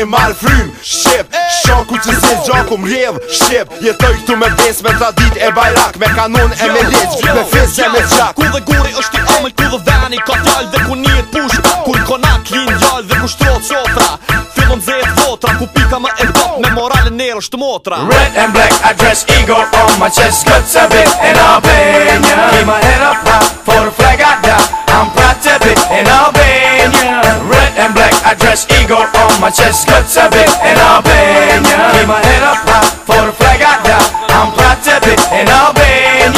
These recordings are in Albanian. e marë frym Shqip, shoku që si gjaku mrjev Shqip, jetoj këtu me bes me tradit e bajrak Me kanon e me lec, vip me fis e me qak Ku dhe guri është i amel, ku dhe veni ka tjall Dhe ku një e pusht, ku në konak linë jall Dhe ku shtrot sotra, fillon zet votra Ku pika ma e top, me moralin nero shtë motra Red and black, I dress ego on my chest Këtë se bit e na benja Kima na pra Ma qeshtë këtë qe bitë e në penjën Ima e në papë, por pregatë da Am pra qe bitë e në penjën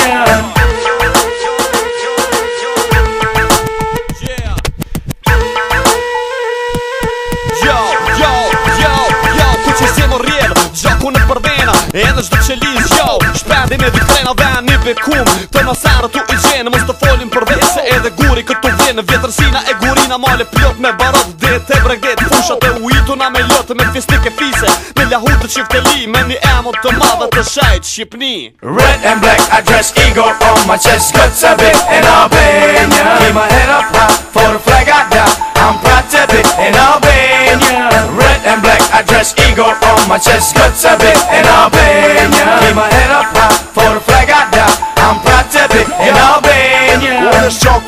Jo, jo, jo, jo, këtë qe s'jë në rrjën Gjoku në përvena, edhe që të qeliz Jo, shpade me dhikre në dhani për kumë Të nësarë, tu i gjenë, më folim folin përve edhe guri këtu vjen në vjetërsina e gurina male plot me barot det e brenget fushat e ujituna me lotë me fistik fise me lahut të qifteli me një emot të madhe të shajt Shqipni Red and black I dress ego on my chest Këtës a bit in Albania Ki ma hera pra for flag I die I'm proud to be in Albania Red and black I dress ego on my chest Këtës a bit in Albania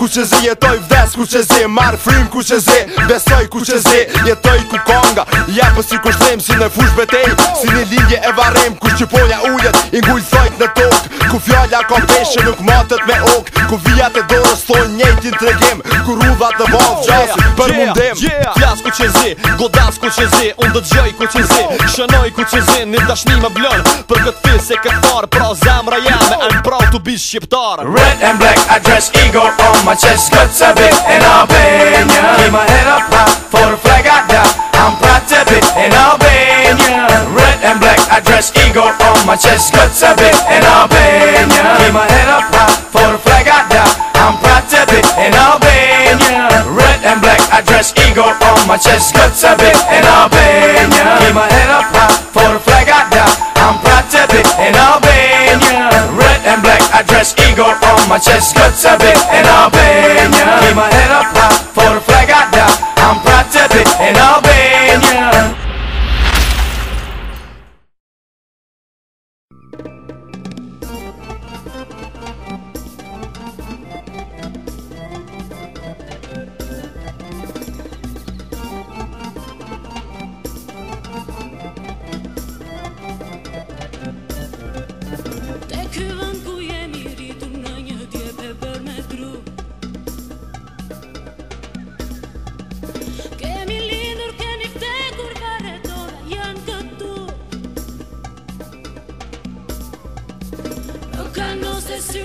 ku që zi jetoj vdes ku që zi marrë frim ku që zi besoj ku që zi jetoj ku konga ja për si ku si në fush betej si një lidje e varem ku që polja ujet i në tok ku fjalla ka peshe nuk matët me ok ku vijat e dorës thoi njejtin të regim ku ruvat dhe vaf qasi për mundem flas ku që zi godas ku që zi unë dhe gjoj ku që zi shënoj ku që zi një dashni me blon për këtë fis se këtë far pra zemra jam e lubisz się ptara Red and black, I dress eagle on my chest Guts a bit in Albania Keep my head up high for the flag I die I'm proud to be in Albania Red and black, I dress eagle on my chest Guts a bit in Albania Keep my head up high for the flag I die I'm proud to be in Albania Red and black, I dress eagle on my chest Guts a bit in Albania go from my chest, cuts a bit, and I'll bend ya. Keep my head up high for the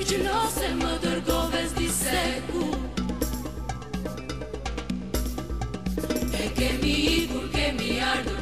Pričinosem trgovec diseku Eke mi, kurke mi ardo.